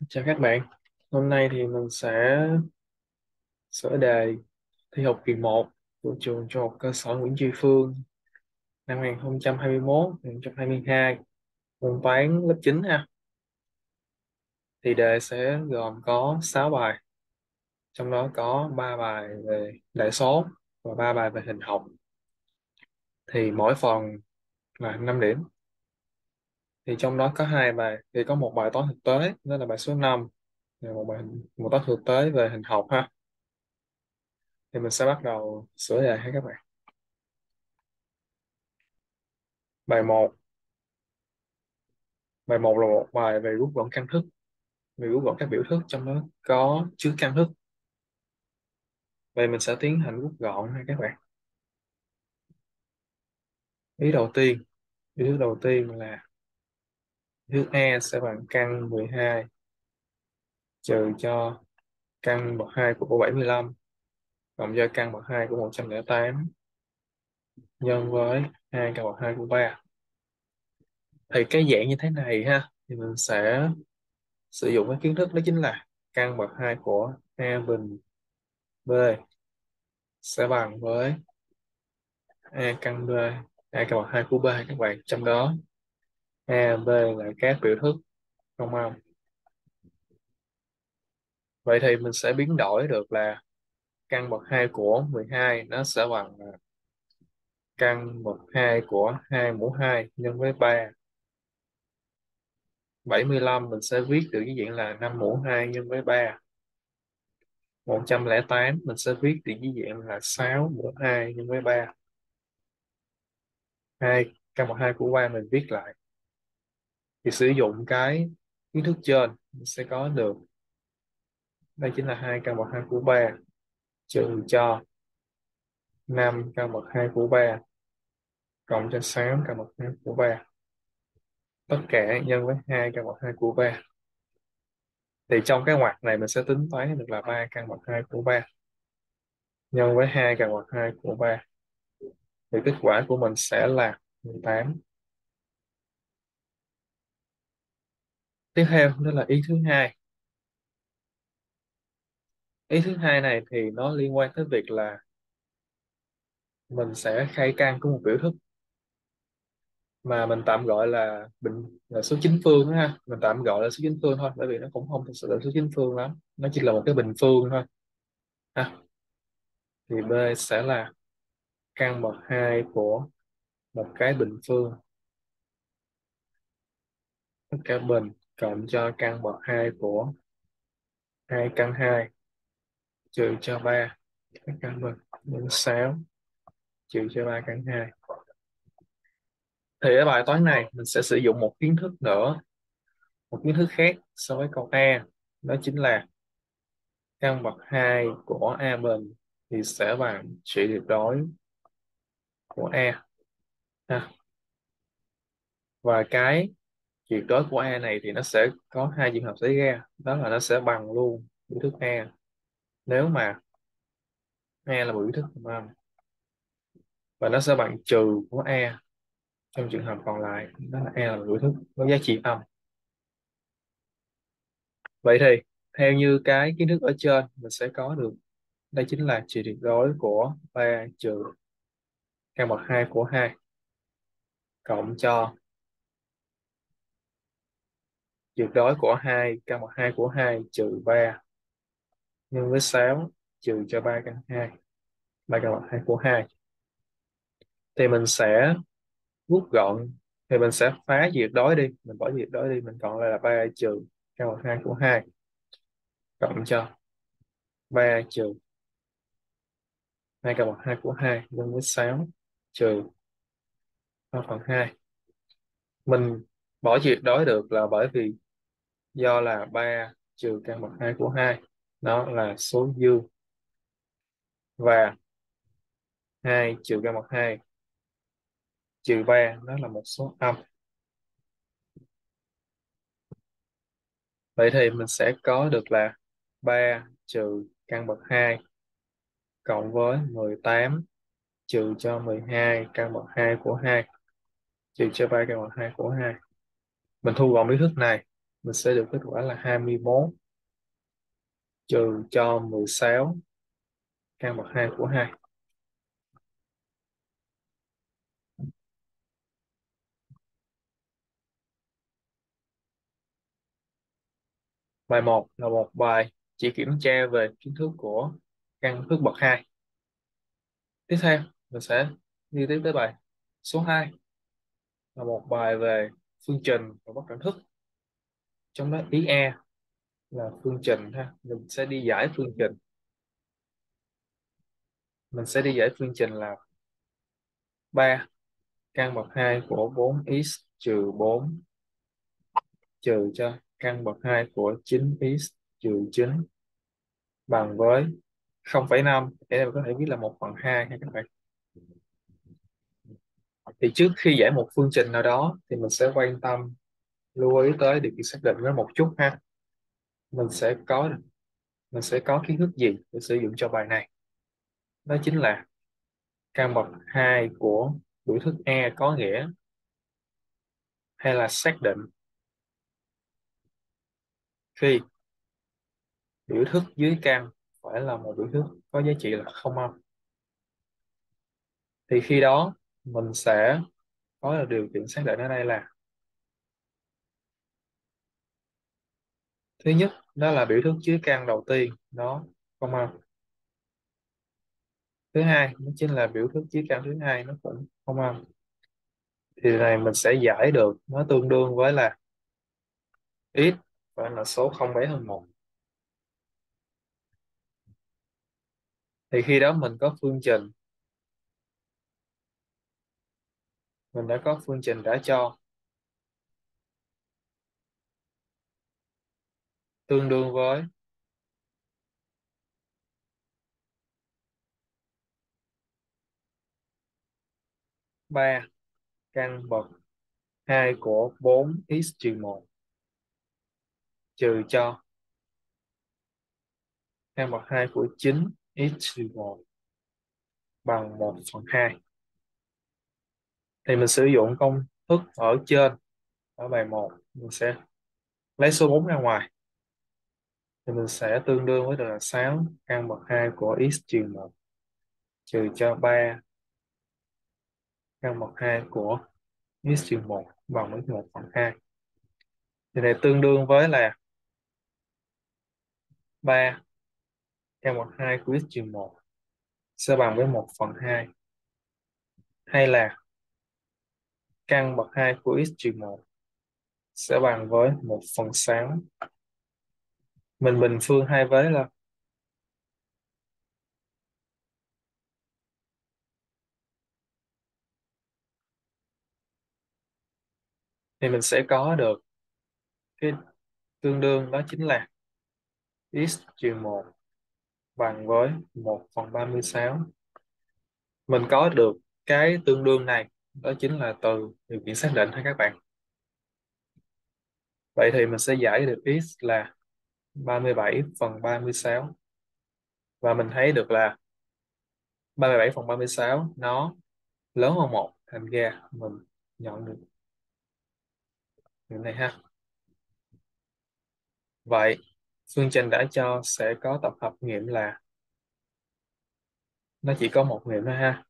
Xin chào các bạn. Hôm nay thì mình sẽ sửa đề thi học kỳ 1 của trường Trung học cơ sở Nguyễn Tri Phương năm 2021-2022 môn toán lớp 9 ha. Thì đề sẽ gồm có 6 bài. Trong đó có 3 bài về đại số và 3 bài về hình học. Thì mỗi phần là 5 điểm. Thì trong đó có hai bài, thì có một bài toán thực tế, đó là bài số 5 và một bài một toán thực tế về hình học ha. Thì mình sẽ bắt đầu sửa đề ให้ các bạn. Bài 1 bài 1 là một bài về rút gọn căn thức, về rút gọn các biểu thức, trong đó có chứa căn thức. Vậy mình sẽ tiến hành rút gọn ha các bạn. Ý đầu tiên, ý thức đầu tiên là thức A sẽ bằng căn 12 trừ cho căn bậc 2 của 75 cộng cho căn bậc 2 của 108 nhân với 2 căn bậc 2 của 3 thì cái dạng như thế này ha, thì mình sẽ sử dụng cái kiến thức đó chính là căn bậc 2 của A bình B sẽ bằng với A căn B, A căn bậc 2 của B, các bạn trong đó. A, B là các biểu thức đúng không? Vậy thì mình sẽ biến đổi được là căn bậc 2 của 12 nó sẽ bằng à, căn bậc 2 của 2 mũ 2 nhân với 3 75 mình sẽ viết được cái dạng là 5 mũ 2 nhân với 3 108 mình sẽ viết được cái dạng là 6 mũ 2 nhân với 3 2 căn bậc 2 của 3 mình viết lại thì sử dụng cái kiến thức trên sẽ có được. Đây chính là hai căn bậc hai của ba. Trừ cho 5 căn bậc 2 của 3 cộng cho 6 căn bậc 2 của 3 tất cả nhân với 2 căn bậc 2 của 3 thì trong cái ngoặc này mình sẽ tính toán được là 3 căn bậc 2 của 3 nhân với 2 căn bậc 2 của 3 thì kết quả của mình sẽ là 18 tiếp theo đó là ý thứ hai. Ý thứ hai này thì nó liên quan tới việc là mình sẽ khai căn của một biểu thức mà mình tạm gọi là bình, là số chính phương ha. Mình tạm gọi là số chính phương thôi, bởi vì nó cũng không thực sự là số chính phương lắm. Nó chỉ là một cái bình phương thôi. Ha. Thì B sẽ là căn bậc hai của một cái bình phương. Tất cả bình cộng cho căn bậc 2 của 2 căn 2 trừ cho 3 căn bậc bình 6 trừ cho 3 căn 2 thì ở bài toán này mình sẽ sử dụng một kiến thức nữa, một kiến thức khác so với câu A, đó chính là căn bậc 2 của A bình thì sẽ bằng trị tuyệt đối của A ha. và cái chiều cớ của A này thì nó sẽ có hai trường hợp xảy ra. Đó là nó sẽ bằng luôn biểu thức A. Nếu mà A là một biểu thức âm, và nó sẽ bằng trừ của A trong trường hợp còn lại, đó là E là một biểu thức có giá trị âm. Vậy thì, theo như cái kiến thức ở trên, mình sẽ có được, đây chính là trị tuyệt đối của 3 trừ căn bậc 2 của 2 cộng cho tuyệt đối của 2 căn bậc 2 của 2 trừ 3 nhân với 6 trừ cho 3 căn 2 3 căn bậc 2 của 2 thì mình sẽ rút gọn, thì mình sẽ phá tuyệt đối đi. Mình bỏ tuyệt đối đi, mình còn lại là 3 trừ căn bậc 2 của 2 cộng cho 3 trừ 2 căn bậc 2 của 2 nhân với 6 trừ 3 phần 2 mình bỏ tuyệt đối được là bởi vì do là 3 trừ căn bậc 2 của 2 đó là số dư. Và 2 trừ căn bậc 2 trừ 3 đó là một số âm. Vậy thì mình sẽ có được là 3 trừ căn bậc 2 cộng với 18 trừ cho 12 căn bậc 2 của 2 trừ cho 3 căn bậc 2 của 2 mình thu gọn biểu thức này mình sẽ được kết quả là 21 trừ cho 16 căn bậc 2 của 2. Bài 1 là một bài chỉ kiểm tra về kiến thức của căn thức bậc 2. Tiếp theo, mình sẽ đi tiếp tới bài số 2 là một bài về phương trình và bất đẳng thức. Trong đó ý E là phương trình ha, mình sẽ đi giải phương trình. Mình sẽ đi giải phương trình là 3 căn bậc 2 của 4x trừ 4 trừ cho căn bậc 2 của 9x trừ 9 bằng với 0,5 để em có thể viết là 1 phần 2 ha các bạn. Thì trước khi giải một phương trình nào đó thì mình sẽ quan tâm lưu ý tới điều kiện xác định nó một chút ha. Mình sẽ có, mình sẽ có kiến thức gì để sử dụng cho bài này. Đó chính là căn bậc 2 của biểu thức E có nghĩa hay là xác định khi biểu thức dưới căn phải là một biểu thức có giá trị là không âm thì khi đó mình sẽ có được điều kiện xác định ở đây là thứ nhất, đó là biểu thức chứa căn đầu tiên nó không âm thứ hai nó chính là biểu thức chứa căn thứ hai, nó cũng không âm thì này mình sẽ giải được, nó tương đương với là x phải là số không bé hơn một. Thì khi đó mình có phương trình. Mình đã có phương trình đã cho. Tương đương với ba căn bậc 2 của 4x trừ 1 trừ cho căn bậc 2 của 9x trừ 1 bằng 1 phần 2. Thì mình sử dụng công thức ở trên ở bài 1 mình sẽ lấy số 4 ra ngoài thì mình sẽ tương đương với là 6 căn bậc 2 của x trừ 1 trừ cho 3 căn bậc 2 của x trừ 1 bằng với 1 phần 2. Thì này tương đương với là 3 căn bậc 2 của x trừ 1 sẽ bằng với 1 phần 2. Hay là căn bậc 2 của x trừ 1 sẽ bằng với 1 phần 6. Mình bình phương hai vế là thì mình sẽ có được cái tương đương đó chính là x trừ 1 bằng với 1 phần 36. Mình có được cái tương đương này, đó chính là từ điều kiện xác định ha các bạn. Vậy thì mình sẽ giải được x là 37 phần 36. Và mình thấy được là 37 phần 36 nó lớn hơn 1. Thành ra mình nhận được điều này ha. Vậy, phương trình đã cho sẽ có tập hợp nghiệm là nó chỉ có một nghiệm thôi ha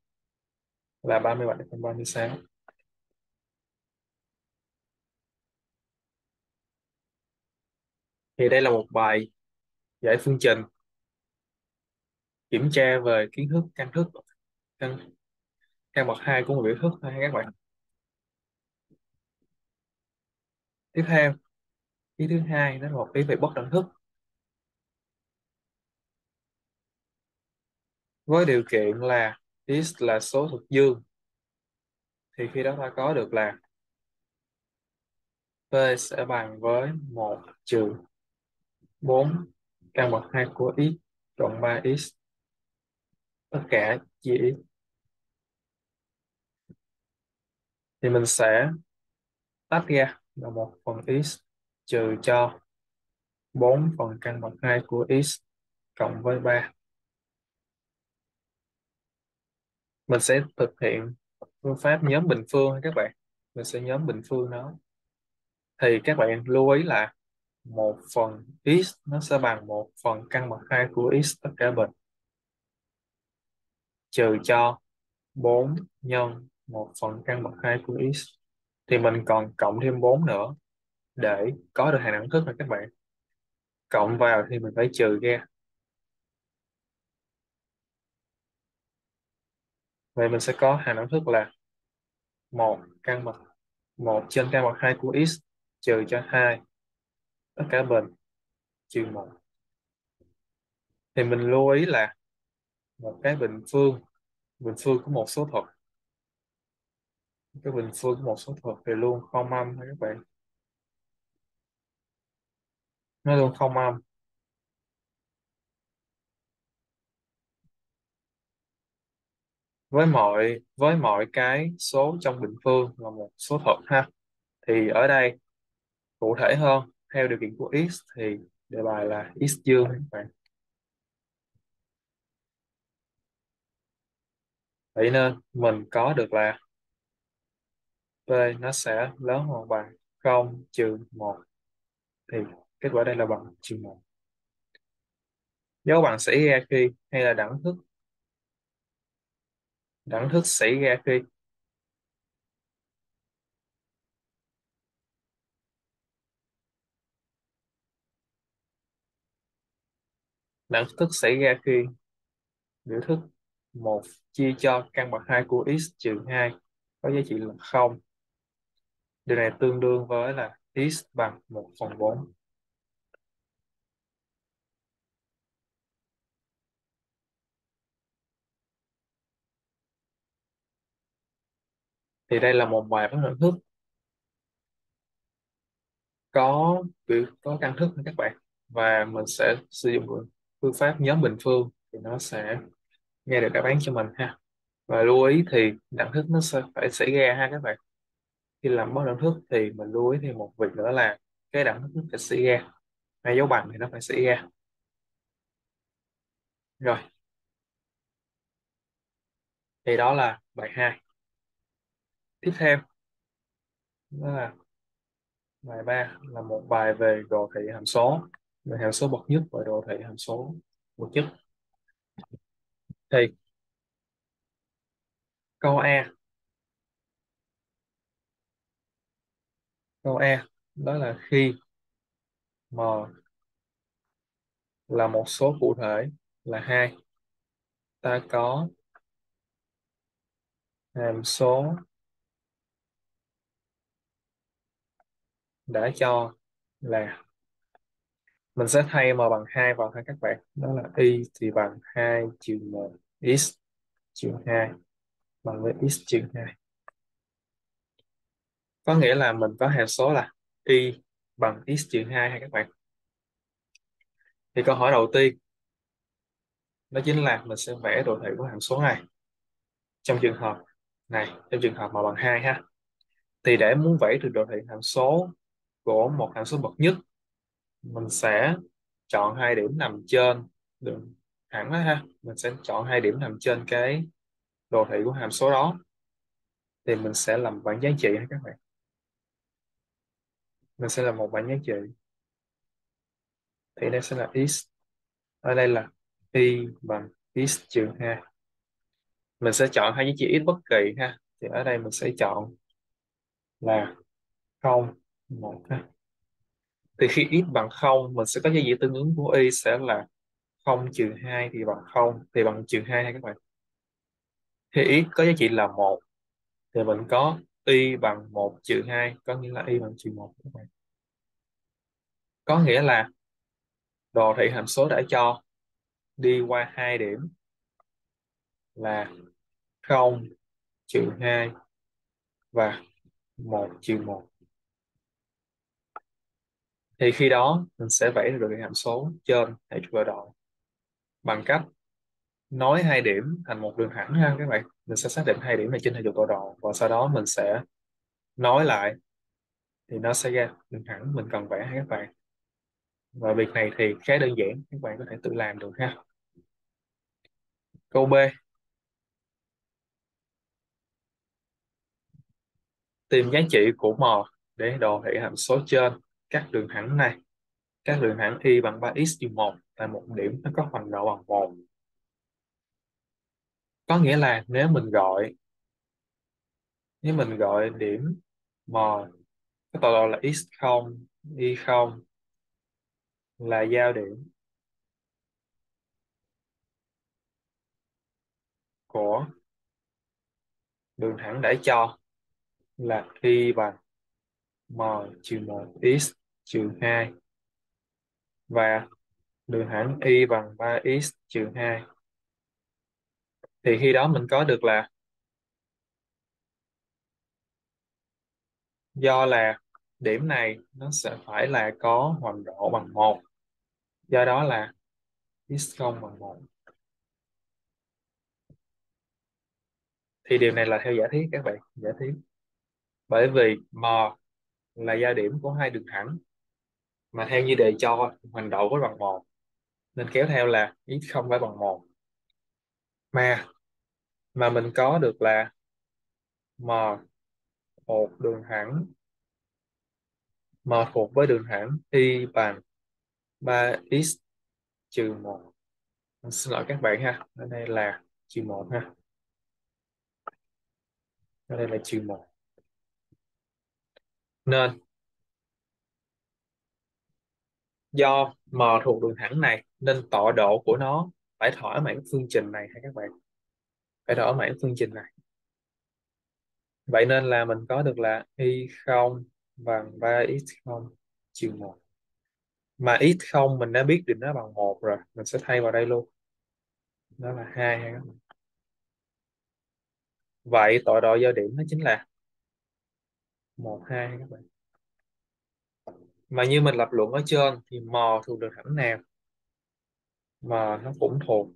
là 37 phần 36 thì đây là một bài giải phương trình, kiểm tra về kiến thức, căn thức, căn căn bậc hai của một biểu thức. Hay các bạn. Tiếp theo, ý thứ hai, đó là một ý về bất đẳng thức. Với điều kiện là x là số thực dương, thì khi đó ta có được là p sẽ bằng với một trừ 4 căn bậc 2 của x, cộng 3x tất cả chia x. Thì mình sẽ tách ra là 1 phần x trừ cho 4 phần căn bậc 2 của x cộng với 3 mình sẽ thực hiện phương pháp nhóm bình phương các bạn. Mình sẽ nhóm bình phương nó. Thì các bạn lưu ý là 1 phần x nó sẽ bằng 1 phần căn bậc 2 của x tất cả bình. Trừ cho 4 nhân 1 phần căn bậc 2 của x, thì mình còn cộng thêm 4 nữa để có được hàng đẳng thức này các bạn. Cộng vào thì mình phải trừ ra. Vậy mình sẽ có hàng đẳng thức là 1 căn bậc 1 trên căn bậc 2 của x trừ cho 2 tất cả bình trừ 1 thì mình lưu ý là một cái bình phương bình phương của một số thuật. Cái bình phương của một số thuật thì luôn không âm các bạn. Nó luôn không âm. Với mọi với mọi cái số trong bình phương là một số thuật ha. Thì ở đây cụ thể hơn theo điều kiện của x thì đề bài là x dương. Các bạn vậy nên mình có được là p nó sẽ lớn hơn bằng 0 trừ 1 thì kết quả đây là bằng trừ 1 dấu bằng xảy ra khi hay là đẳng thức? Đẳng thức xảy ra khi đẳng thức xảy ra khi biểu thức 1 chia cho căn bậc 2 của x trừ 2 có giá trị là 0 điều này tương đương với là x bằng 1 phần 4 thì đây là một bài bất đẳng thức. Có biểu, có căn thức các bạn và mình sẽ sử dụng phương pháp nhóm bình phương thì nó sẽ nghe được đáp án cho mình ha. Và lưu ý thì đẳng thức nó sẽ phải xảy ra ha các bạn. Khi làm bất đẳng thức thì mình lưu ý thêm một việc nữa là cái đẳng thức nó phải xảy ra. Hay dấu bằng thì nó phải xảy ra. Rồi. Thì đó là bài 2 tiếp theo. Đó là bài 3 là một bài về đồ thị hàm số về hàm số bậc nhất và đồ thị hàm số bậc nhất. Thì, câu A. Câu A đó là khi m là một số cụ thể là hai. Ta có hàm số đã cho là mình sẽ thay m bằng 2 vào ha các bạn. Đó là y thì bằng 2 trừ m x trừ 2 bằng với x trừ 2 có nghĩa là mình có hàm số là y bằng x trừ 2 ha các bạn. Thì câu hỏi đầu tiên, đó chính là mình sẽ vẽ đồ thị của hàm số này trong trường hợp này, trong trường hợp mà bằng 2 ha. Thì để muốn vẽ được đồ thị hàm số của một hàm số bậc nhất mình sẽ chọn hai điểm nằm trên. Đường thẳng đó ha. Mình sẽ chọn hai điểm nằm trên cái đồ thị của hàm số đó. Thì mình sẽ làm bảng giá trị ha các bạn. Mình sẽ làm một bảng giá trị. Thì đây sẽ là x ở đây là y bằng x trừ 2 mình sẽ chọn hai giá trị x bất kỳ ha. Thì ở đây mình sẽ chọn là 0 1 ha thì khi x bằng 0 mình sẽ có giá trị tương ứng của y sẽ là 0 trừ 2 thì bằng 0 thì bằng trừ 2 ha các bạn? Khi x có giá trị là 1 thì mình có y bằng 1 trừ 2 có nghĩa là y bằng trừ 1 các bạn. Có nghĩa là đồ thị hàm số đã cho đi qua hai điểm là 0 trừ 2 và 1 trừ 1 thì khi đó mình sẽ vẽ được hàm số trên hệ trục đoạn bằng cách nối hai điểm thành một đường thẳng ha các bạn. Mình sẽ xác định hai điểm này trên hệ trục tọa độ và sau đó mình sẽ nối lại thì nó sẽ ra đường thẳng, mình cần vẽ ha các bạn. Và việc này thì khá đơn giản, các bạn có thể tự làm được ha. Câu B. Tìm giá trị của m để đồ thị hàm số trên các đường thẳng này. Các đường thẳng y bằng 3x trừ 1 là một điểm nó có hoành độ bằng 1 có nghĩa là nếu mình gọi, nếu mình gọi điểm m cái tọa độ là x0 y0 là giao điểm của đường thẳng đã cho là y bằng m trừ 1 x, trừ 2 và đường thẳng y bằng 3x trừ 2 thì khi đó mình có được là do là điểm này nó sẽ phải là có hoành độ bằng 1 do đó là x0 bằng 1 thì điều này là theo giả thiết các bạn, giả thiết bởi vì m là giao điểm của hai đường thẳng. Mà theo như đề cho, hoành độ với bằng 1 nên kéo theo là x không phải bằng 1 mà mà mình có được là m một đường thẳng. M thuộc với đường thẳng y bằng 3x trừ 1 mình xin lỗi các bạn ha, ở đây là trừ 1 ha. Ở đây là trừ 1 nên, do m thuộc đường thẳng này, nên tọa độ của nó phải thỏa mãn phương trình này hay các bạn. Phải thỏa mãn phương trình này. Vậy nên là mình có được là y không bằng 3x0 trừ 1 mà x0 mình đã biết định nó bằng 1 rồi, mình sẽ thay vào đây luôn. Đó là 2 ha các bạn. Vậy tọa độ giao điểm nó chính là 1 2 các bạn. Mà như mình lập luận ở trên thì m thuộc đường thẳng nào? Mà nó cũng thuộc.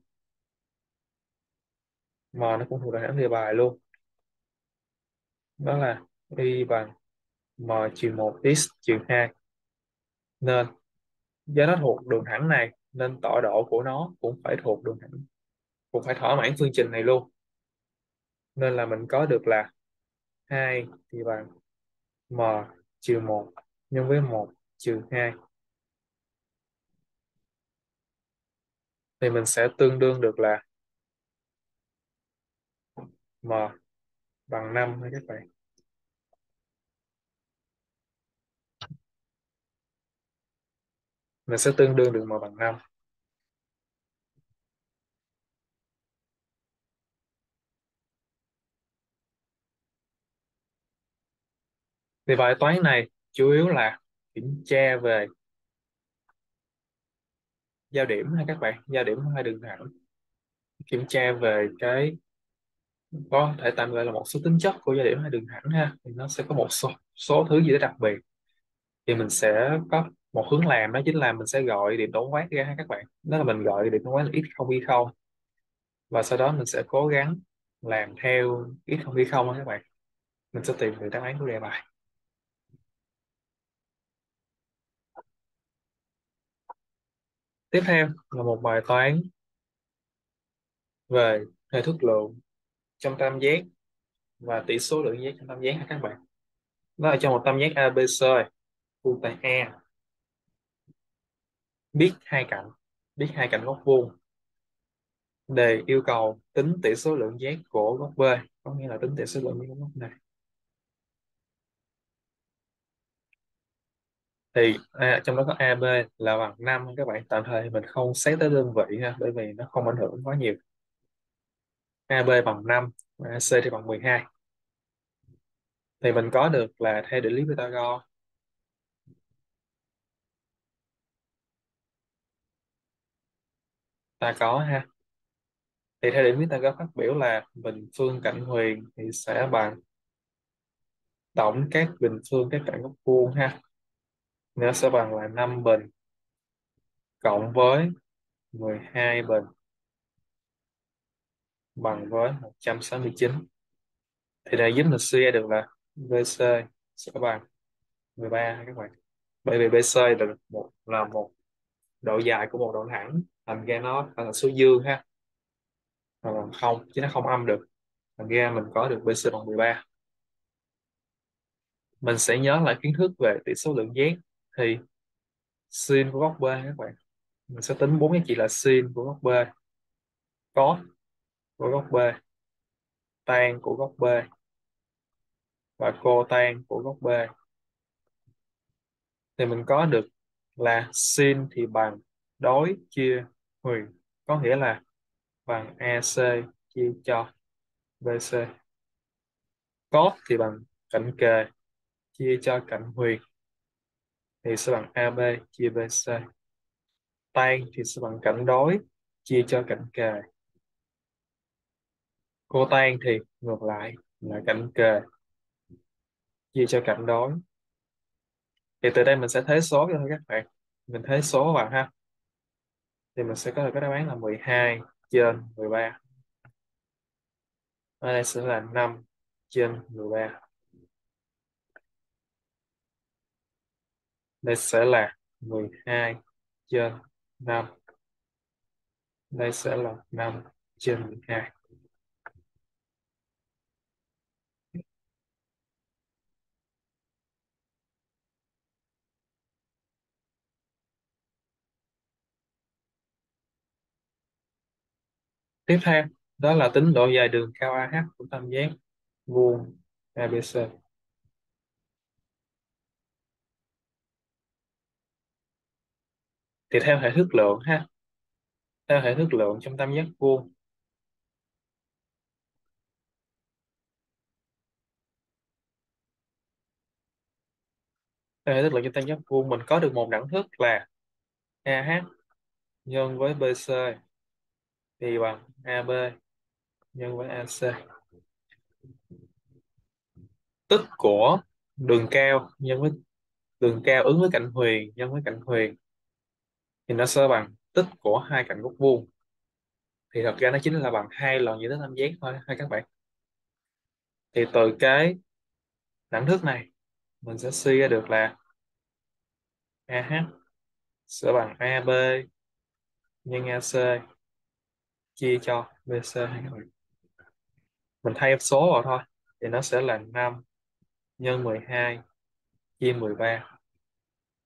M nó cũng thuộc đường thẳng đề bài luôn. Đó là y bằng m trừ 1 x trừ 2 nên do nó thuộc đường thẳng này, nên tọa độ của nó cũng phải thuộc đường thẳng cũng phải thỏa mãn phương trình này luôn. Nên là mình có được là 2 thì bằng m trừ 1 nhân với 1 trừ 2 thì mình sẽ tương đương được là m bằng 5 hay các bạn. Mình sẽ tương đương được m bằng 5 thì bài toán này chủ yếu là kiểm tra về giao điểm hay các bạn, giao điểm hai đường thẳng. Kiểm tra về cái có thể tạm gọi là một số tính chất của giao điểm hai đường thẳng ha, thì nó sẽ có một số số thứ gì đó đặc biệt. Thì mình sẽ có một hướng làm, đó chính là mình sẽ gọi điểm tổng quát ra ha các bạn. Đó là mình gọi điểm tổng quát là x không y không. Và sau đó mình sẽ cố gắng làm theo x không y không các bạn. Mình sẽ tìm được đáp án của đề bài. Tiếp theo là một bài toán về hệ thức lượng trong tam giác và tỷ số lượng giác trong tam giác các bạn. Đó là trong một tam giác ABC vuông tại A e. biết hai cạnh, biết hai cạnh góc vuông. Đề yêu cầu tính tỷ số lượng giác của góc B, có nghĩa là tính tỷ số lượng giác của góc này. Thì à, trong đó có AB là bằng 5 các bạn. Tạm thời mình không xét tới đơn vị ha bởi vì nó không ảnh hưởng quá nhiều. AB bằng 5 c AC thì bằng 12 thì mình có được là theo định lý Pythagore. Ta có ha. Thì theo định lý Pythagore phát biểu là bình phương cạnh huyền thì sẽ bằng tổng các bình phương các cạnh góc vuông ha nó sẽ bằng là 5 bình cộng với 12 bình bằng với 169 thì này giúp mình suy ra được là BC sẽ bằng 13 các bạn. Bởi vì BC là một là một độ dài của một đoạn thẳng, thành ra nó là số dương ha. Mà bằng không, chứ nó không âm được. Thành ra mình có được BC bằng 13 mình sẽ nhớ lại kiến thức về tỷ số lượng giác thì, sin của góc B các bạn. Mình sẽ tính bốn giá trị là sin của góc B cos của góc B tan của góc B và cotan của góc B thì mình có được là sin thì bằng đối chia huyền, có nghĩa là bằng AC chia cho BC cos thì bằng cạnh kề, chia cho cạnh huyền thì sẽ bằng AB chia BC tan thì sẽ bằng cạnh đối, chia cho cạnh kề. Cô tan thì ngược lại là cạnh kề, chia cho cạnh đối. Thì từ đây mình sẽ thế số cho các bạn. Mình thế số vào ha. Thì mình sẽ có được cái đáp án là 12 trên 13 ở đây sẽ là 5 trên 13 đây sẽ là 12 trên 5 đây sẽ là 5 trên 12 tiếp theo, đó là tính độ dài đường cao AH của tam giác vuông ABC thì theo hệ thức lượng ha. Theo hệ thức lượng trong tam giác vuông theo hệ thức lượng trong tam giác vuông mình có được một đẳng thức là AH nhân với BC thì bằng AB nhân với AC tích của đường cao nhân với, đường cao ứng với cạnh huyền nhân với cạnh huyền thì nó sẽ bằng tích của hai cạnh góc vuông. Thì thật ra nó chính là bằng hai lần diện tích tam giác thôi ha các bạn. Thì từ cái đẳng thức này, mình sẽ suy ra được là AH sẽ bằng AB nhân AC chia cho BC hai các bạn. Mình thay số vào thôi, thì nó sẽ là 5 nhân 12 chia 13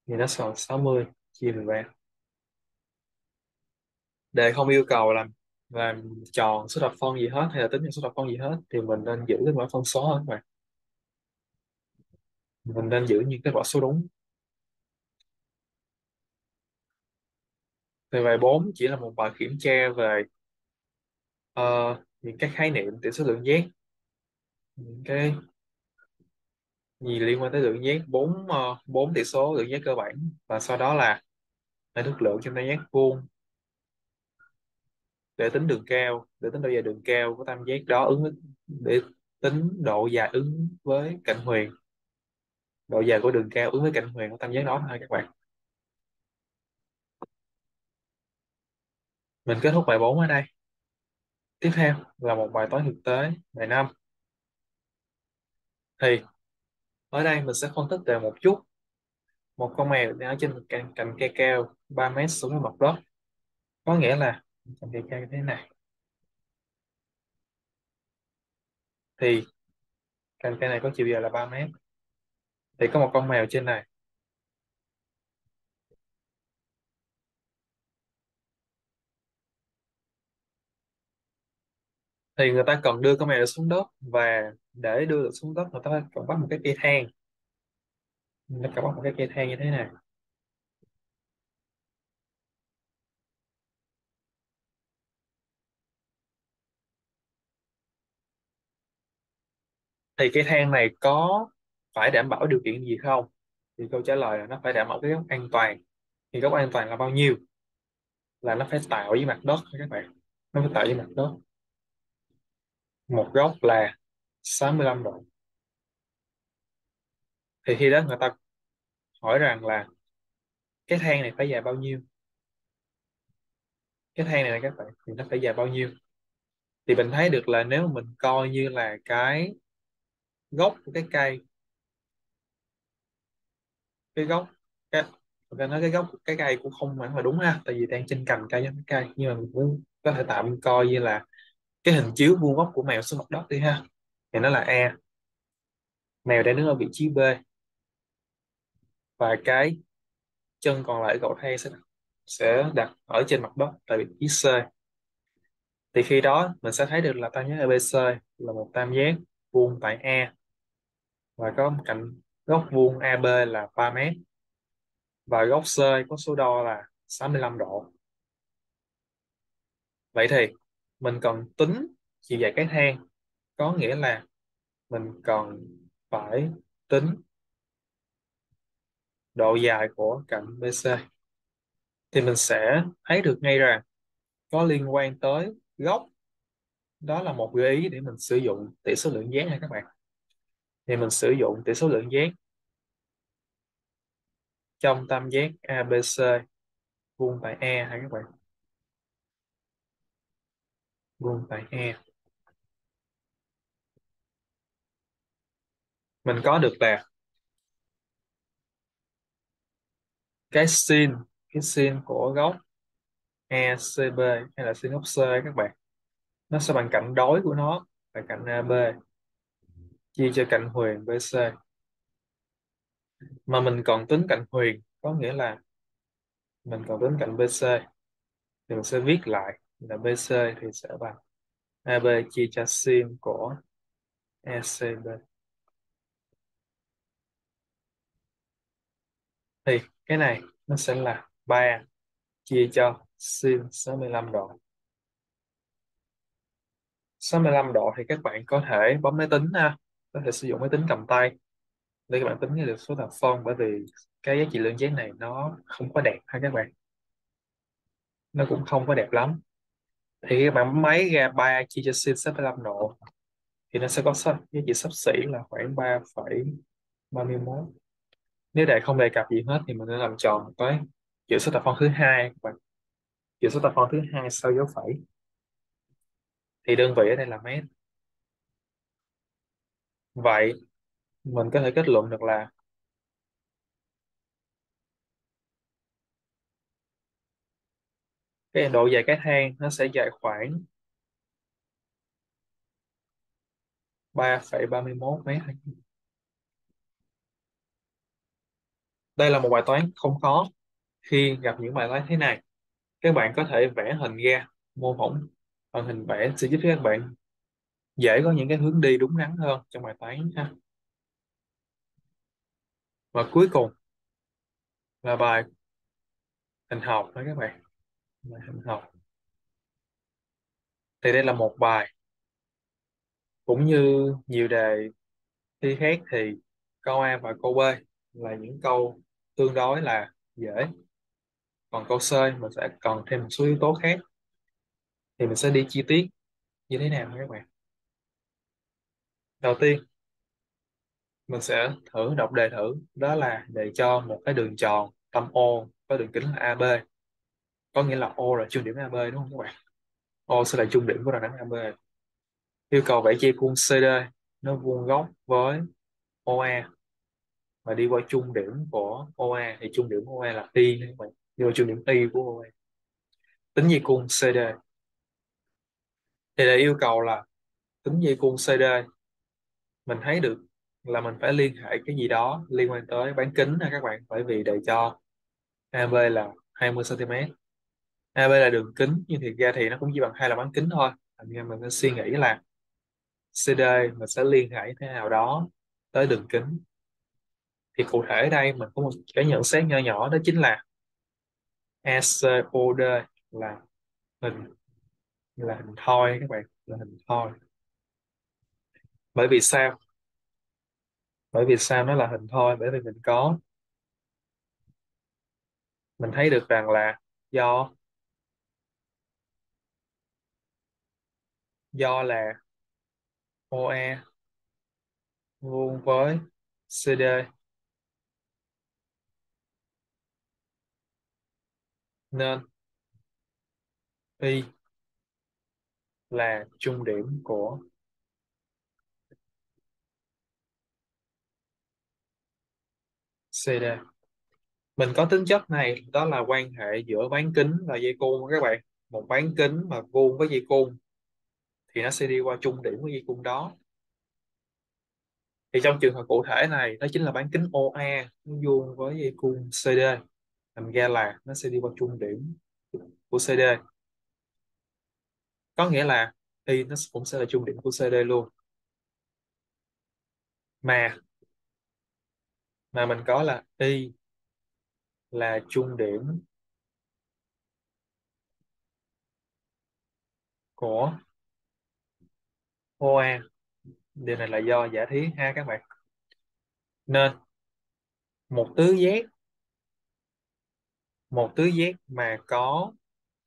thì nó sẽ bằng 60 chia 13 đề không yêu cầu làm làm tròn số thập phân gì hết hay là tính những số thập phân gì hết thì mình nên giữ cái mã phân số hết các bạn. Mình nên giữ những cái quả số đúng. Thì bài 4 chỉ là một bài kiểm tra về uh, những cái khái niệm từ số lượng giác những cái gì liên quan tới lượng giác bốn ờ, bốn tỷ số lượng giác cơ bản và sau đó là hệ thức lượng trong tam giác vuông để tính đường cao để tính độ dài đường cao của tam giác đó ứng với, để tính độ dài ứng với cạnh huyền. Độ dài của đường cao ứng với cạnh huyền của tam giác đó thôi các bạn. Mình kết thúc bài 4 ở đây. Tiếp theo là một bài toán thực tế bài 5 thì ở đây mình sẽ phân tích về một chút. Một con mèo đang ở trên cành, cành cây cao 3 mét xuống mặt đất. Có nghĩa là cành cây chơi như thế này. Thì cành cây này có chiều dài là 3 mét. Thì có một con mèo trên này. Thì người ta cần đưa con mèo xuống đất và để đưa được xuống đất, người ta cần bắt một cái cây thang. Người ta cần bắt một cái cây thang như thế này. Thì cái thang này có phải đảm bảo điều kiện gì không? Thì câu trả lời là nó phải đảm bảo cái góc an toàn. Thì góc an toàn là bao nhiêu? Là nó phải tạo với mặt đất các bạn? Nó phải tạo với mặt đất. Một góc là 65 độ. Thì khi đó người ta hỏi rằng là cái thang này phải dài bao nhiêu? Cái thang này này các bạn, thì nó phải dài bao nhiêu? Thì mình thấy được là nếu mình coi như là cái gốc của cái cây. Cái gốc cái thực ra nói cái gốc của cái cây cũng không hẳn là đúng ha tại vì đang trên cành cây với cái cây. Nhưng mà mình cũng có thể tạm coi như là cái hình chiếu vuông góc của mèo xuống mặt đất đi ha. Thì nó là e, mèo đang đứng ở vị trí B. Và cái chân còn lại cậu thay sẽ sẽ đặt ở trên mặt đất tại vị trí C. Thì khi đó mình sẽ thấy được là tam giác ABC là một tam giác vuông tại A. Và có cạnh góc vuông AB là 3 mét. Và góc C có số đo là 65 độ. Vậy thì, mình cần tính chiều dài cái thang, có nghĩa là mình cần phải tính độ dài của cạnh BC thì mình sẽ thấy được ngay rằng có liên quan tới góc đó là một gợi ý để mình sử dụng tỷ số lượng giác nha các bạn. Thì mình sử dụng tỷ số lượng giác trong tam giác ABC vuông tại E ha các bạn. Vuông tại E. Mình có được là cái sin cái sin của góc ECB hay là sin góc C các bạn nó sẽ bằng cạnh đối của nó là cạnh AB chia cho cạnh huyền BC mà mình còn tính cạnh huyền, có nghĩa là mình còn tính cạnh BC thì mình sẽ viết lại là BC thì sẽ bằng AB chia cho sin của ECB thì cái này nó sẽ là 3 chia cho sin 65 độ. 65 độ thì các bạn có thể bấm máy tính ha. Có thể sử dụng máy tính cầm tay để các bạn tính được số thập phân bởi vì cái giá trị lượng giác này nó không có đẹp ha các bạn. Nó cũng không có đẹp lắm. Thì các bạn bấm máy ra 3 chia cho sin 65 độ thì nó sẽ có giá trị sắp xỉ là khoảng 3,31 nếu đề không đề cập gì hết thì mình sẽ làm tròn tới chữ số thập phân thứ hai các bạn. Chữ số thập phân thứ hai sau dấu phẩy thì đơn vị ở đây là mét vậy mình có thể kết luận được là cái độ dài cái thang nó sẽ dài khoảng 3,31 mét đây là một bài toán không khó khi gặp những bài toán thế này. Các bạn có thể vẽ hình ra mô phỏng phần hình vẽ sẽ giúp các bạn dễ có những cái hướng đi đúng đắn hơn trong bài toán ha. Và cuối cùng là bài hình học đó các bạn. Bài hình học. Thì đây là một bài. Cũng như nhiều đề thi khác thì câu A và câu B là những câu tương đối là dễ. Còn câu C mình sẽ cần thêm một số yếu tố khác thì mình sẽ đi chi tiết như thế nào các bạn. Đầu tiên, mình sẽ thử đọc đề thử, đó là đề cho một cái đường tròn tâm O có đường kính là AB có nghĩa là O là trung điểm AB đúng không các bạn? O sẽ là trung điểm của đoạn đánh AB yêu cầu vẽ chia khuôn CD nó vuông góc với OA và đi qua trung điểm của OA thì trung điểm của OA là Y các bạn. Đi qua trung điểm Y của OA tính gì cung CD thì là yêu cầu là tính dây cung CD mình thấy được là mình phải liên hệ cái gì đó liên quan tới bán kính nha các bạn. Bởi vì để cho AB là 20 cm AB là đường kính, nhưng thiệt ra thì nó cũng chỉ bằng hai là bán kính thôi. Thành ra mình sẽ suy nghĩ là CD mình sẽ liên hệ thế nào đó tới đường kính. Thì cụ thể ở đây mình có một cái nhận xét nhỏ nhỏ đó chính là ACOD là hình là hình thoi các bạn là hình thoi. Bởi vì sao? Bởi vì sao nó là hình thoi? Bởi vì mình có. Mình thấy được rằng là do do là OE vuông với CD nên, Y là trung điểm của CD mình có tính chất này, đó là quan hệ giữa bán kính và dây cung các bạn. Một bán kính mà vuông với dây cung thì nó sẽ đi qua trung điểm của dây cung đó. Thì trong trường hợp cụ thể này, đó chính là bán kính OA vuông với dây cung CD thành ra là nó sẽ đi qua trung điểm của CD có nghĩa là y nó cũng sẽ là trung điểm của CD luôn. Mà mà mình có là y là trung điểm của OA điều này là do giả thiết ha các bạn. Nên, một tứ giác, một tứ giác mà có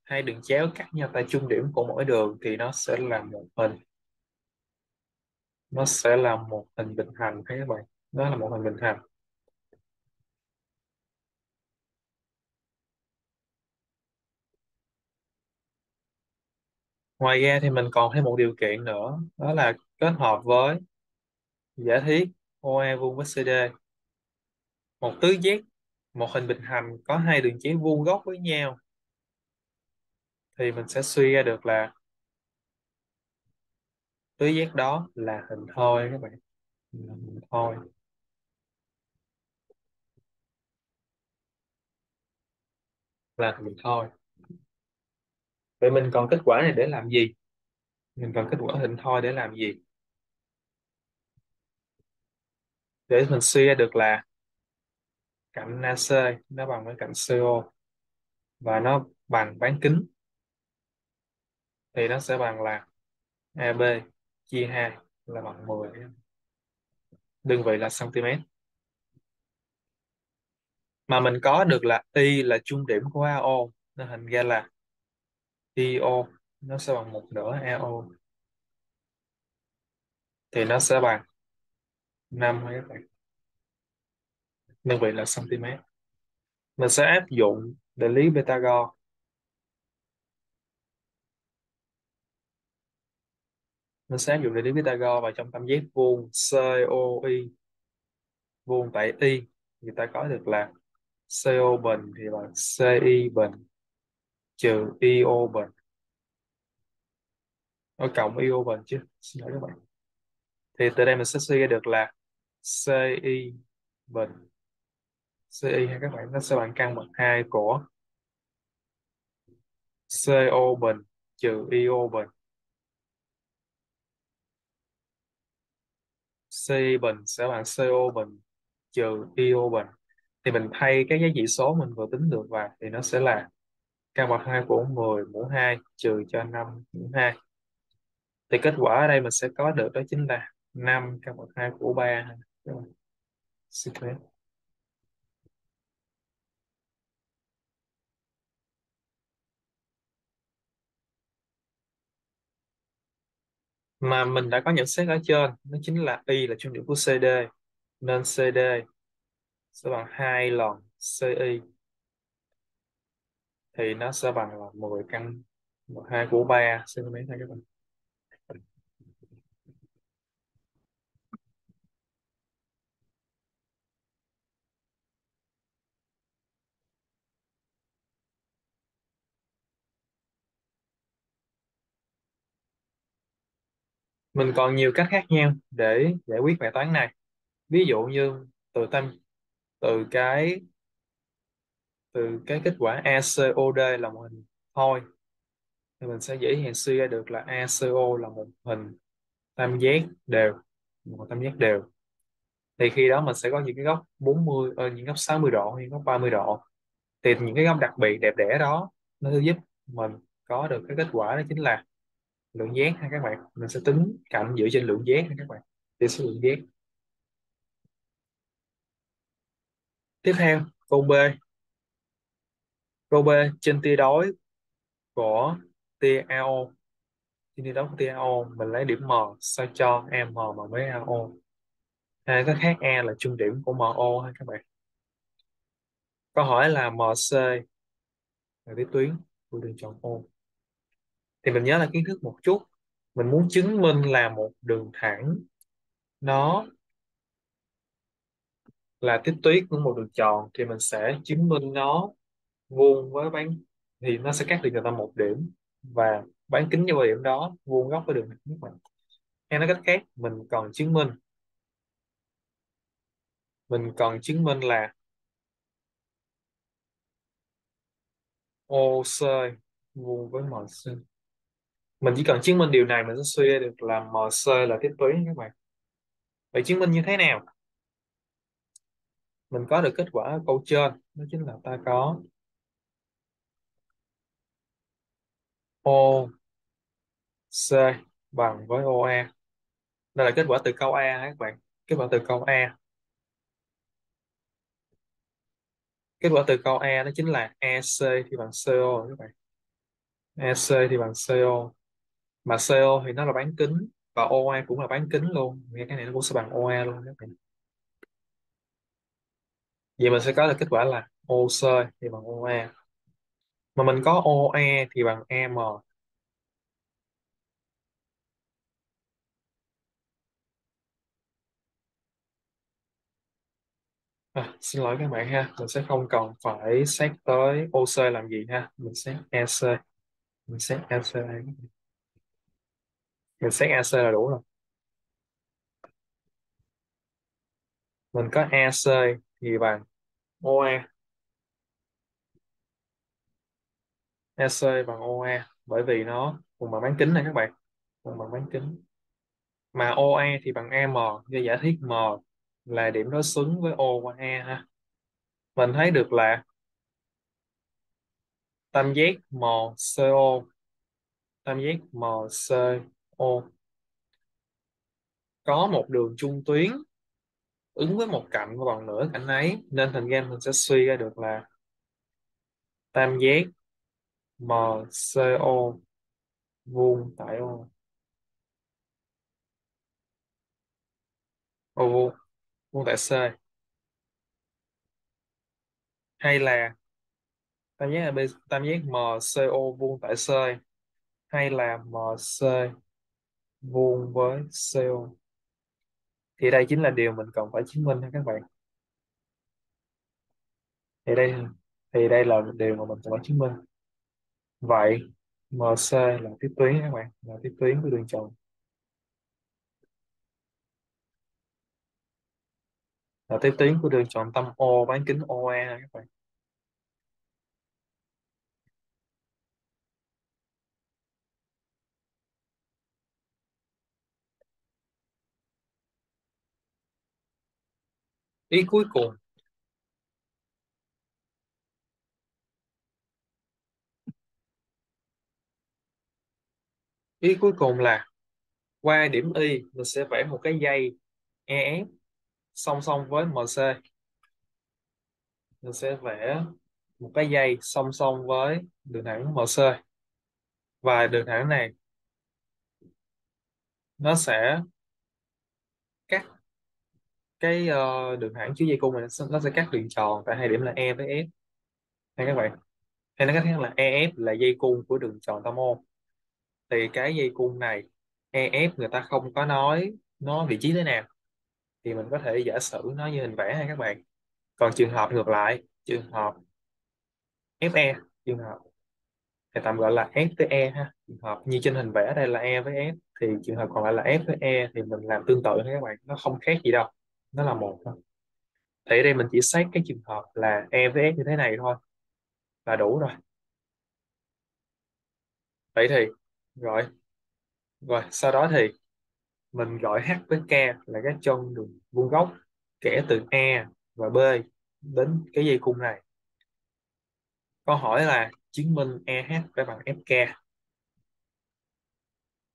hai đường chéo cắt nhau tại trung điểm của mỗi đường thì nó sẽ là một hình. Nó sẽ là một hình bình hành, thấy các bạn? Đó là một hình bình hành. Ngoài ra thì mình còn thêm một điều kiện nữa, đó là kết hợp với giả thiết OA vuông với CD một tứ giác, một hình bình hành có hai đường chéo vuông góc với nhau thì mình sẽ suy ra được là tứ giác đó là hình thoi các bạn. Là hình thoi. Là hình thoi. Vậy mình còn kết quả này để làm gì? Mình cần kết quả hình thoi để làm gì? Để mình suy ra được là cạnh AC nó bằng với cạnh CO và nó bằng bán kính thì nó sẽ bằng là AB chia 2 là bằng 10 đơn vị là cm mà mình có được là Y là trung điểm của AO nên hình ra là IO nó sẽ bằng một nửa AO thì nó sẽ bằng 5 các bạn. Đơn vị là cm mình sẽ áp dụng định lý Pythagore. Mình sẽ áp dụng định lý Pythagore vào trong tam giác vuông COI vuông tại Y người ta có được là CO bình thì bằng CI bình trừ IO bình ở cộng IO bình chứ. Xin lỗi các bạn. Thì từ đây mình sẽ suy ra được là CI bình CI hay các bạn. Nó sẽ bằng căn bậc 2 của CO bình trừ IO bình C bình sẽ bằng CO bình trừ IO bình thì mình thay các giá trị số mình vừa tính được vào thì nó sẽ là căn bậc 2 của 10 mũ 2 trừ cho 5 mũ 2 thì kết quả ở đây mình sẽ có được đó chính là 5 căn bậc 2 của 3 mà mình đã có nhận xét ở trên, nó chính là y là trung điểm của CD nên CD sẽ bằng 2 lần CI thì nó sẽ bằng là 10 căn 2 của 3 cm thôi các bạn mình còn nhiều cách khác nhau để giải quyết bài toán này. Ví dụ như từ tâm, từ cái từ cái kết quả ACOD là một hình thôi, thì mình sẽ dễ dàng suy ra được là ACO là một hình tam giác đều, một tam giác đều. Thì khi đó mình sẽ có những cái góc 40 ở ờ, những góc 60 độ, những góc 30 độ. Thì những cái góc đặc biệt đẹp đẽ đó, nó sẽ giúp mình có được cái kết quả đó chính là lượng giác ha các bạn. Mình sẽ tính cạnh dựa trên lượng giác ha các bạn. Tỷ số lượng giác tiếp theo, câu B. Câu B, trên tia đối của tia AO trên tia đối của tia AO mình lấy điểm M sao cho M bằng với AO hay có khác E là trung điểm của MO ha các bạn. Câu hỏi là MC là tiếp tuyến của đường tròn O thì mình nhớ là kiến thức một chút. Mình muốn chứng minh là một đường thẳng, nó là tiếp tuyến của một đường tròn, thì mình sẽ chứng minh nó vuông với bán, thì nó sẽ cắt được người ta một điểm. Và bán kính cho điểm đó, vuông góc với đường thẳng nhất mình. Hay nói cách khác, mình còn chứng minh, mình còn chứng minh là OC vuông với MC mình chỉ cần chứng minh điều này mình sẽ suy ra được là MC là tiếp tuyến các bạn. Vậy chứng minh như thế nào? Mình có được kết quả ở câu trên, đó chính là ta có OC bằng với OA đây là kết quả từ câu A các bạn? Kết quả từ câu A. Kết quả từ câu A đó chính là EC thì bằng CO các bạn? EC thì bằng CO mà CO thì nó là bán kính và OA cũng là bán kính luôn. Nghe cái này nó cũng sẽ bằng OA luôn các bạn. Vậy mình sẽ có được kết quả là OC thì bằng OA mà mình có OE thì bằng M. À, xin lỗi các bạn ha mình sẽ không cần phải xét tới OC làm gì ha. Mình xét EC mình xét EC mình xét ac là đủ rồi. Mình có ac thì bằng OA ac bằng OA bởi vì nó cùng bằng bán kính này các bạn. Cùng bằng bán kính. Mà OA thì bằng AM do giả thiết M là điểm đối xứng với O qua E ha. Mình thấy được là tam giác MCO tam giác MCO có một đường trung tuyến ứng với một cạnh và bằng nửa cạnh ấy, nên thành ra mình sẽ suy ra được là tam giác MCO vuông tại O. O, vuông vuông tại C. Hay là tam giác AB tam giác MCO vuông tại C. Hay là MC vuông với CO thì đây chính là điều mình cần phải chứng minh ha các bạn. Thì đây thì đây là điều mà mình cần phải chứng minh. Vậy MC là tiếp tuyến các bạn, là tiếp tuyến của đường tròn là tiếp tuyến của đường tròn tâm O, bán kính OA các bạn. Ý cuối cùng. Ý cuối cùng là, qua điểm Y, mình sẽ vẽ một cái dây EF song song với MC mình sẽ vẽ một cái dây song song với đường thẳng MC và đường thẳng này, nó sẽ cái uh, đường thẳng chiếu dây cung này nó sẽ cắt đường tròn tại hai điểm là E với F hay các bạn hay nói cách khác là EF là dây cung của đường tròn tam môn thì cái dây cung này EF người ta không có nói nó vị trí thế nào thì mình có thể giả sử nó như hình vẽ hay các bạn. Còn trường hợp ngược lại trường hợp FE trường hợp thì tạm gọi là F với E ha. Trường hợp như trên hình vẽ đây là E với F thì trường hợp còn lại là F với E thì mình làm tương tự thôi các bạn nó không khác gì đâu nó là một thôi thì đây mình chỉ xét cái trường hợp là E với s như thế này thôi, là đủ rồi. Vậy thì, rồi. Rồi, sau đó thì mình gọi H với K là cái chân đường vuông góc kể từ E và B đến cái dây cung này. Câu hỏi là chứng minh EH phải bằng FK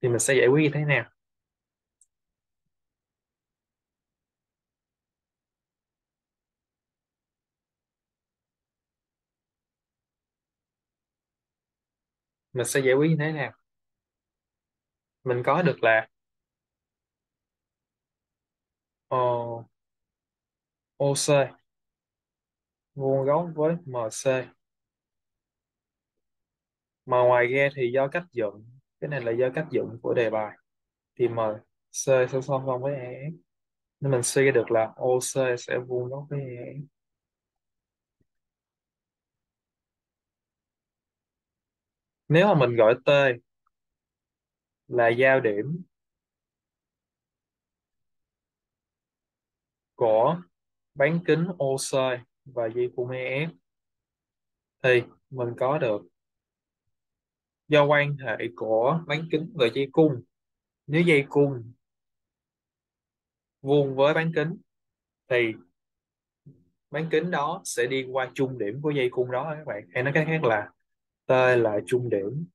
thì mình sẽ giải quyết như thế nào? Mình sẽ giải quyết như thế nào? Mình có được là ờ, uh, OC vuông góc với MC mà ngoài ra thì do cách dựng cái này là do cách dựng của đề bài. Thì MC sẽ song song với EF nên mình suy ra được là OC sẽ vuông góc với EF nếu mà mình gọi T là giao điểm của bán kính OC và dây cung EF thì mình có được do quan hệ của bán kính và dây cung nếu dây cung vuông với bán kính, thì bán kính đó sẽ đi qua trung điểm của dây cung đó các bạn. Hay nói cách khác là T là trung điểm.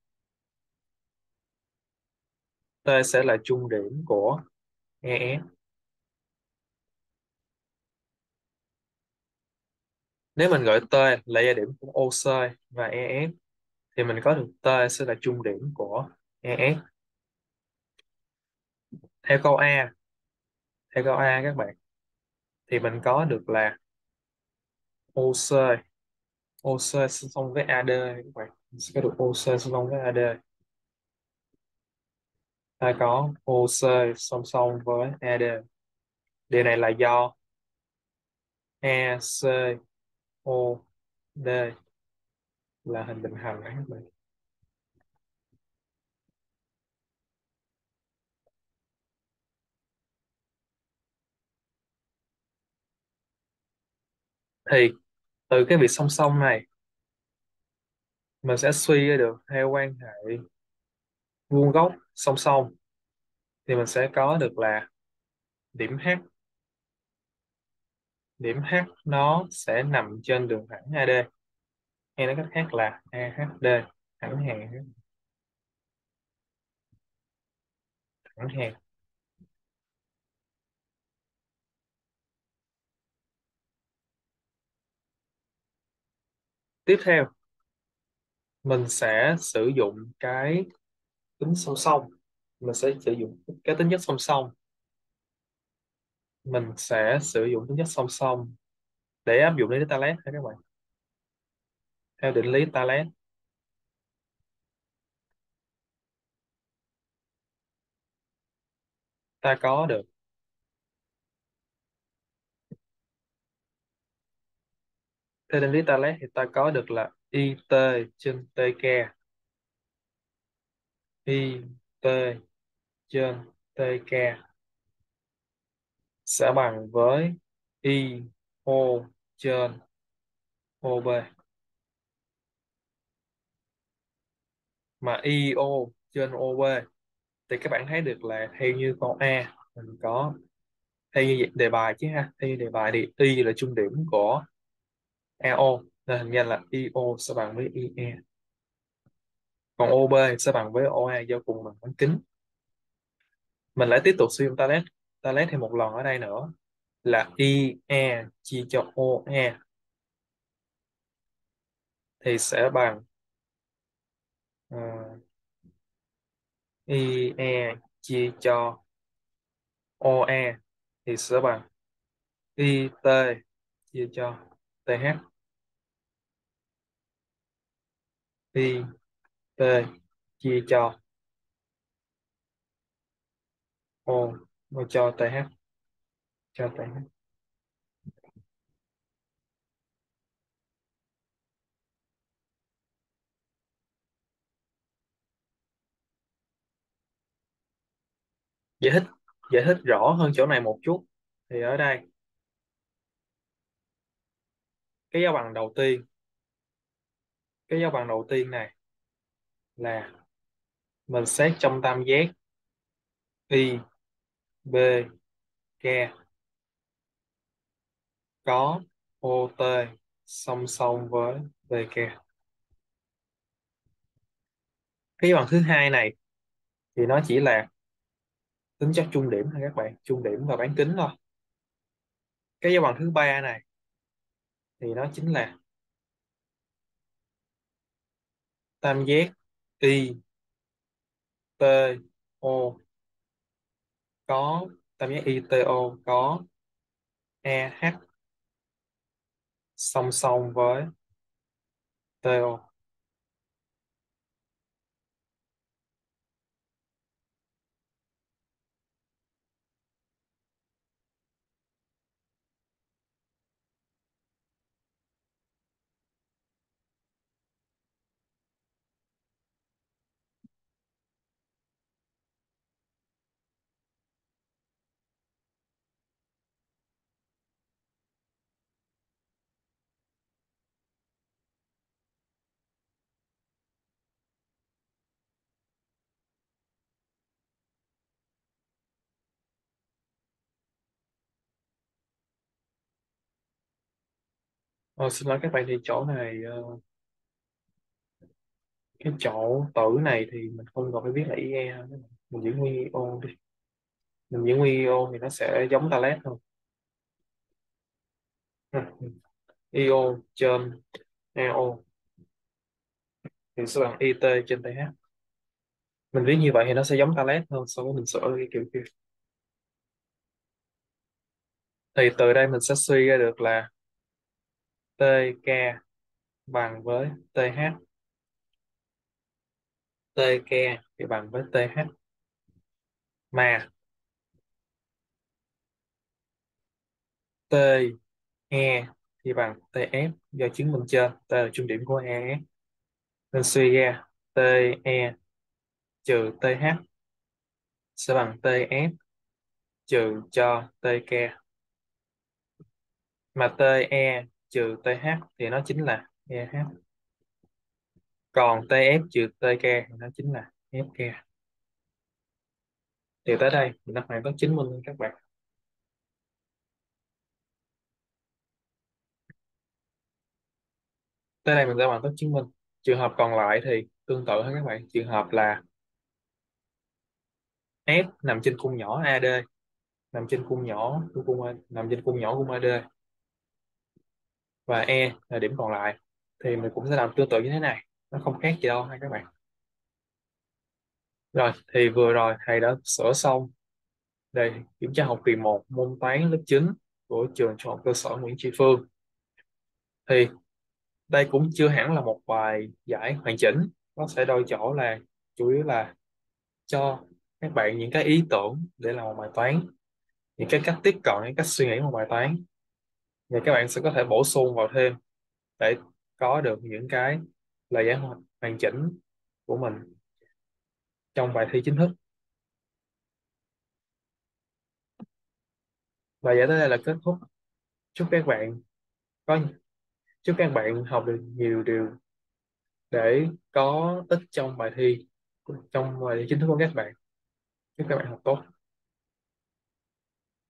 T sẽ là trung điểm của EF nếu mình gọi T là gia điểm của OC và EF thì mình có được T sẽ là trung điểm của EF theo câu A, theo câu A các bạn, thì mình có được là OC OC song với AD các bạn sẽ đồ được OC song song với AD ta có? OC song song với AD điều này là do ECOD là hình bình hằng các bạn thì, từ cái việc song song này mình sẽ suy ra được theo quan hệ vuông góc song song thì mình sẽ có được là điểm H. Điểm H nó sẽ nằm trên đường thẳng AD hay nói cách khác là AHD thẳng hàng. Thẳng hàng. Tiếp theo mình sẽ sử dụng cái tính song song. Mình sẽ sử dụng cái tính chất song song. Mình sẽ sử dụng tính chất song song để áp dụng lý Thales ha các bạn. Theo định lý Thales ta có được. Theo định lý Thales thì ta có được là IT trên TK T trên TK sẽ bằng với IO trên OB. Mà IO trên OB thì các bạn thấy được là theo như con A mình có, theo như đề bài chứ ha, theo như đề bài thì Y là trung điểm của AO nên hình như là IO sẽ bằng với IE còn OB sẽ bằng với OA do cùng bằng bán kính. Mình lại tiếp tục sử dụng Thales. Thales thêm một lần ở đây nữa là IE chia cho OE thì sẽ bằng uh, IE chia cho OE thì sẽ bằng IT chia cho TH IT chia cho. O cho TH cho TH giải thích giải thích rõ hơn chỗ này một chút. Thì ở đây, cái dấu bằng đầu tiên cái dấu bằng đầu tiên này là mình xét trong tam giác y, b, k. Có ot song song với bk cái bằng thứ hai này thì nó chỉ là tính chất trung điểm thôi các bạn trung điểm và bán kính thôi. Cái dấu bằng thứ ba này thì nó chính là tam giác, y, t, o. Có. Tam giác ITO có. EH song song với TO Ờ, xin lỗi các bạn thì chỗ này ờ, cái chỗ tử này thì mình không cần phải viết là IE mình giữ nguyên IO đi. Mình giữ nguyên IO thì nó sẽ giống Talet hơn Ừ. IO trên EO thì sẽ bằng IT trên TH mình viết như vậy thì nó sẽ giống Talet hơn so với mình sửa cái kiểu kia. Thì từ đây mình sẽ suy ra được là TK bằng với TH TK thì bằng với TH mà TE thì bằng TF do chứng minh trên, T là trung điểm của EF nên suy ra TE trừ TH sẽ bằng TF trừ cho TK mà TE trừ TH thì nó chính là EH còn TF trừ TK thì nó chính là FK thì tới đây, mình đã hoàn tất chứng minh các bạn. Tới đây mình đã hoàn tất chứng minh trường hợp còn lại thì tương tự hết các bạn. Trường hợp là F nằm trên cung nhỏ AD nằm trên cung nhỏ của cung nằm trên cung nhỏ cung AD và E là điểm còn lại, thì mình cũng sẽ làm tương tự như thế này, nó không khác gì đâu ha các bạn. Rồi, thì vừa rồi thầy đã sửa xong đây kiểm tra học kỳ 1 môn toán lớp 9 của trường trung học cơ sở Nguyễn Tri Phương. Thì đây cũng chưa hẳn là một bài giải hoàn chỉnh, nó sẽ đôi chỗ là chủ yếu là cho các bạn những cái ý tưởng để làm một bài toán, những cái cách tiếp cận, những cách suy nghĩ một bài toán và các bạn sẽ có thể bổ sung vào thêm để có được những cái lời giải hoàn, hoàn chỉnh của mình trong bài thi chính thức. Và giải tới đây là kết thúc. Chúc các bạn có chúc các bạn học được nhiều điều để có ích trong bài thi trong bài thi chính thức của các bạn. Chúc các bạn học tốt.